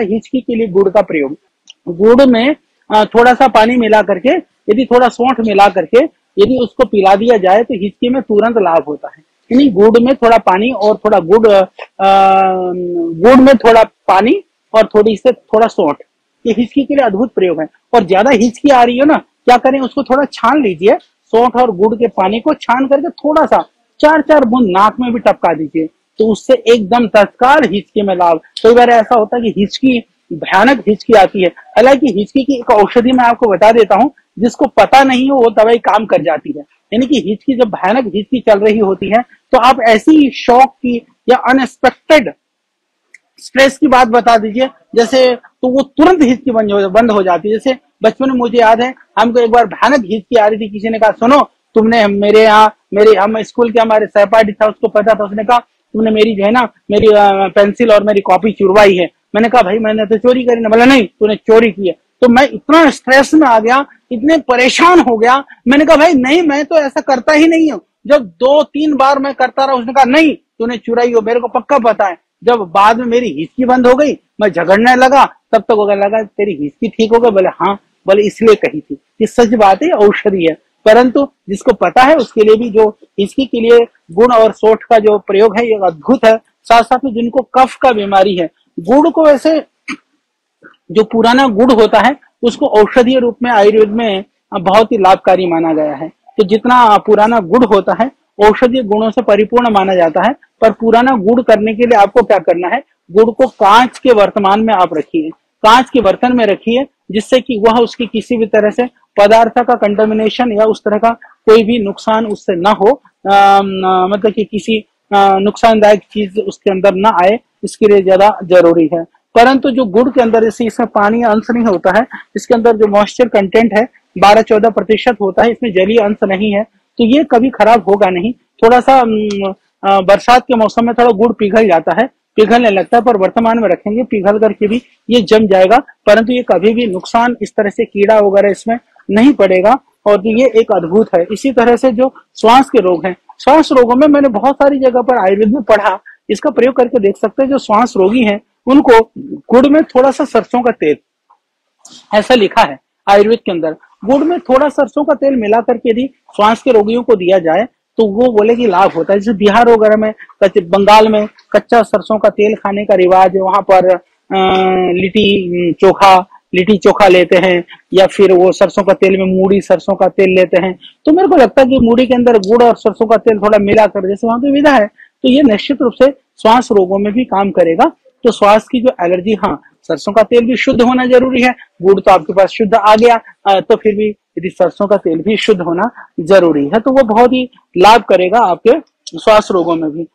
हिचकी के लिए गुड़ का प्रयोग। गुड़ में थोड़ा सा पानी मिला करके, यदि थोड़ा सौंठ मिला करके यदि उसको पिला दिया जाए तो हिचकी में तुरंत लाभ होता है। यानी गुड़ में थोड़ा पानी और थोड़ा गुड़ गुड़ में थोड़ा पानी और थोड़ी से थोड़ा सौंठ, ये हिचकी के लिए अद्भुत प्रयोग है। और ज़्यादा हिचकी आ रही है ना, क्या करें, उसको थोड़ा छान लीजिए, सौंठ और गुड़ के पानी को छान करके थोड़ा सा चार चार बूंद नाक में भी टपका दीजिए। तो उससे एकदम तत्काल हिचकी में लाभ कई बार ऐसा होता है कि हिचकी, भयानक हिचकी आती है। हालाँकि हिचकी की एक औषधि मैं आपको बता देता हूँ, जिसको पता नहीं हो वो दवाई काम कर जाती है। यानी कि हिचकी, जब भयानक हिचकी चल रही होती है तो आप ऐसी शौक की या अनएक्सपेक्टेड स्ट्रेस की बात बता दीजिए। जैसे तो वो तुरंत हिचकी बंद हो बंद हो जाती है। जैसे बचपन में मुझे याद है, हमको एक बार भयानक हिचकी आ रही थी। किसी ने कहा, सुनो, तुमने मेरे यहाँ, मेरे, हम स्कूल के हमारे सहपाठी था, उसको पता था। उसने कहा तुमने मेरी जो है ना, मेरी पेंसिल और मेरी कॉपी चुरवाई है। मैंने कहा, भाई, मैंने तो चोरी करी। ना बोला, नहीं, तूने चोरी की है। तो मैं इतना स्ट्रेस में आ गया, इतने परेशान हो गया। मैंने कहा, भाई, नहीं, मैं तो ऐसा करता ही नहीं हूँ। जब दो तीन बार मैं करता रहा, उसने कहा, नहीं, तूने चुराई हो, मेरे को पक्का पता है। जब बाद में मेरी हिचकी बंद हो गई, मैं झगड़ने लगा, तब तक तो लगा, तेरी हिचकी ठीक हो गई? बोले हाँ। बोले, इसलिए कही थी ये सच बात है, औषधि है। परंतु जिसको पता है उसके लिए भी जो इसकी के लिए गुण और सोठ का जो प्रयोग है, ये अद्भुत है। साथ साथ में जिनको कफ का बीमारी है गुड़ को वैसे जो पुराना गुड़ होता है, उसको औषधीय रूप में आयुर्वेद में बहुत ही लाभकारी माना गया है तो जितना पुराना गुड़ होता है, औषधीय गुणों से परिपूर्ण माना जाता है, पर पुराना गुड़ करने के लिए आपको क्या करना है? गुड़ को कांच के वर्तमान में आप रखिए। कांच के बर्तन में रखिए, जिससे कि वह उसकी किसी भी तरह से पदार्थ का कंटेमिनेशन या उस तरह का कोई भी नुकसान उससे ना हो आ, मतलब कि किसी नुकसानदायक चीज़ उसके अंदर ना आए इसके लिए ज़्यादा ज़रूरी है। परंतु जो गुड़ के अंदर जैसे इसमें पानी अंश नहीं होता है इसके अंदर जो मॉइस्चर कंटेंट है बारह चौदह प्रतिशत होता है इसमें जलीय अंश नहीं है तो ये कभी खराब होगा नहीं। थोड़ा सा बरसात के मौसम में थोड़ा गुड़ पिघल जाता है पिघलने लगता है पर वर्तमान में रखेंगे पिघल करके भी ये जम जाएगा परंतु ये कभी भी नुकसान इस तरह से कीड़ा वगैरह इसमें नहीं पड़ेगा और ये एक अद्भुत है। इसी तरह से जो श्वास के रोग हैं, श्वास रोगों में मैंने बहुत सारी जगह पर आयुर्वेद में पढ़ा, इसका प्रयोग करके देख सकते हैं, जो श्वास रोगी हैं, उनको गुड़ में थोड़ा सा सरसों का तेल, ऐसा लिखा है आयुर्वेद के अंदर, गुड़ में थोड़ा सरसों का तेल मिला करके यदि श्वास के रोगियों को दिया जाए तो वो बोले कि लाभ होता है। जैसे बिहार वगैरह में बंगाल में कच्चा सरसों का तेल खाने का रिवाज है, वहाँ पर लिट्टी, चोखा लिट्टी चोखा लेते हैं, या फिर वो सरसों का तेल में मूड़ी सरसों का तेल लेते हैं। तो मेरे को लगता है कि मूड़ी के अंदर गुड़ और सरसों का तेल थोड़ा मिला कर जैसे वहाँ की विधा है तो ये निश्चित रूप से श्वास रोगों में भी काम करेगा। तो श्वास की जो एलर्जी हाँ सरसों का तेल भी शुद्ध होना ज़रूरी है, गुड़ तो आपके पास शुद्ध आ गया तो फिर भी यदि सरसों का तेल भी शुद्ध होना ज़रूरी है तो वो बहुत ही लाभ करेगा आपके श्वास रोगों में भी।